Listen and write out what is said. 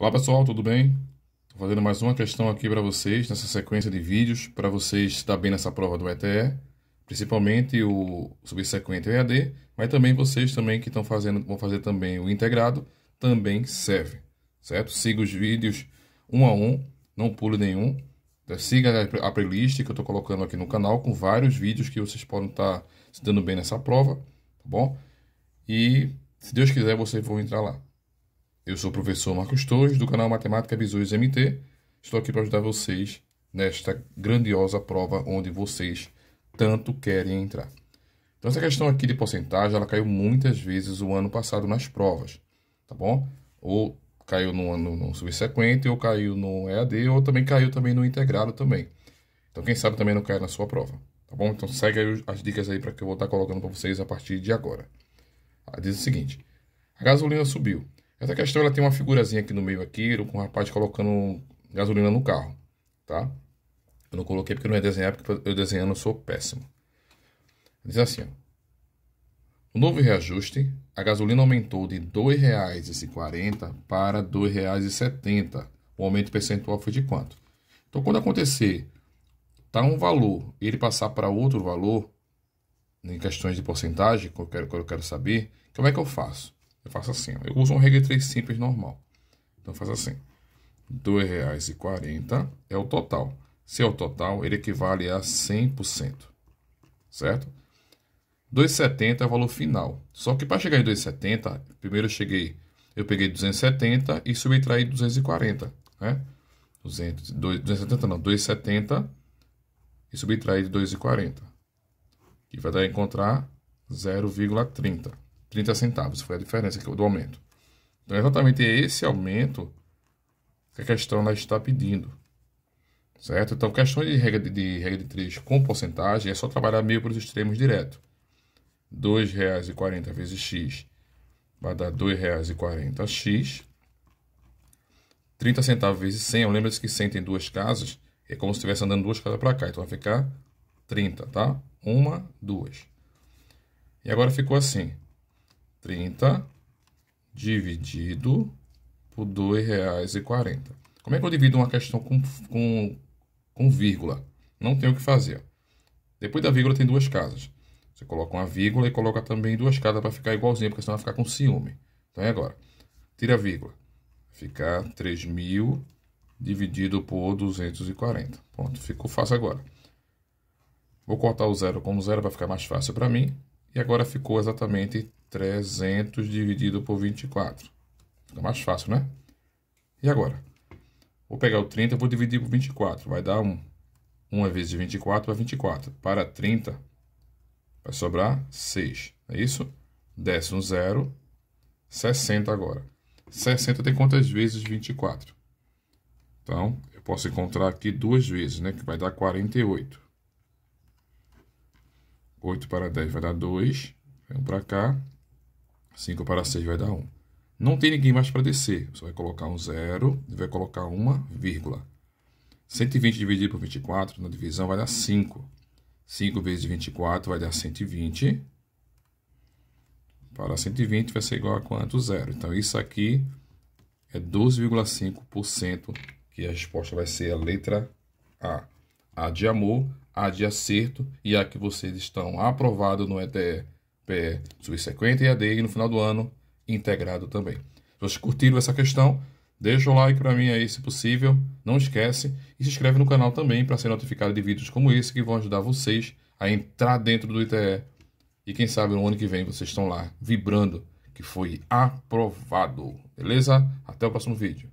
Olá pessoal, tudo bem? Estou fazendo mais uma questão aqui para vocês, nessa sequência de vídeos, para vocês estar bem nessa prova do ETE, principalmente o subsequente EAD, mas também vocês também que estão fazendo, vão fazer também o integrado, também serve, certo? Siga os vídeos um a um, não pule nenhum, siga a playlist que eu estou colocando aqui no canal com vários vídeos que vocês podem estar se dando bem nessa prova, tá bom? E se Deus quiser, vocês vão entrar lá. Eu sou o professor Marcos Torres, do canal Matemática Visões MT. Estou aqui para ajudar vocês nesta grandiosa prova onde vocês tanto querem entrar. Então, essa questão aqui de porcentagem, ela caiu muitas vezes o ano passado nas provas, tá bom? Ou caiu no, no, no subsequente, ou caiu no EAD, ou também caiu também no integrado também. Então, quem sabe também não cai na sua prova, tá bom? Então, segue as dicas aí para que eu vou estar colocando para vocês a partir de agora. Diz o seguinte, a gasolina subiu. Essa questão ela tem uma figurazinha aqui no meio aqui, com o rapaz colocando gasolina no carro, tá? Eu não coloquei porque não é desenhar, porque eu desenhando sou péssimo. Diz assim, ó. No novo reajuste, a gasolina aumentou de R$ 2,40 para R$ 2,70. O aumento percentual foi de quanto? Então, quando acontecer, tá um valor e ele passar para outro valor, em questões de porcentagem, que eu quero, que eu quero saber, como é que eu faço? Eu faço assim, eu uso um regra 3 simples normal. Então faz assim. R$ 2,40 é o total. Se é o total, ele equivale a 100%. Certo? 2,70 é o valor final. Só que para chegar em 2,70, primeiro eu cheguei, eu peguei 270 e subtraí 240, né? 200, 270 não, 270 e subtraí de 2,40. Que vai dar encontrar 0,30. 30 centavos, foi a diferença do aumento. Então, é exatamente esse aumento que a questão ela está pedindo. Certo? Então, questão de regra de, de, regra de 3 com porcentagem é só trabalhar meio para os extremos direto. R$ 2,40 vezes x vai dar R$ 2,40x. 30 centavos vezes 100, lembra-se que 100 tem duas casas, é como se estivesse andando duas casas para cá, então vai ficar 30, tá? Uma, duas. E agora ficou assim, 30 dividido por R$ 2,40. Como é que eu divido uma questão com, com, com vírgula? Não tem o que fazer. Depois da vírgula tem duas casas. Você coloca uma vírgula e coloca também duas casas para ficar igualzinho, porque senão vai ficar com ciúme. Então é agora. Tira a vírgula. Ficar 3.000 dividido por 240. Pronto, ficou fácil agora. Vou cortar o zero como zero para ficar mais fácil para mim. E agora ficou exatamente 300 dividido por 24. Fica mais fácil, né? E agora? Vou pegar o 30 e vou dividir por 24. Vai dar 1. 1 vezes 24 é 24. Para 30, vai sobrar 6. É isso? Desce um zero. 60 agora. 60 tem quantas vezes 24? Então, eu posso encontrar aqui duas vezes, né? Que vai dar 48. 8 para 10 vai dar 2. Vem para cá. 5 para 6 vai dar 1. Não tem ninguém mais para descer. Você vai colocar um zero e vai colocar uma vírgula. 120 dividido por 24 na divisão vai dar 5. 5 vezes 24 vai dar 120. Para 120 vai ser igual a quanto? Zero. Então, isso aqui é 12,5% que a resposta vai ser a letra A. A de amor, A de acerto e A que vocês estão aprovados no ETE PE subsequente e no final do ano integrado também. Se vocês curtiram essa questão, deixa o like para mim aí se possível, não esquece e se inscreve no canal também para ser notificado de vídeos como esse que vão ajudar vocês a entrar dentro do ITE e quem sabe no ano que vem vocês estão lá vibrando que foi aprovado. Beleza? Até o próximo vídeo.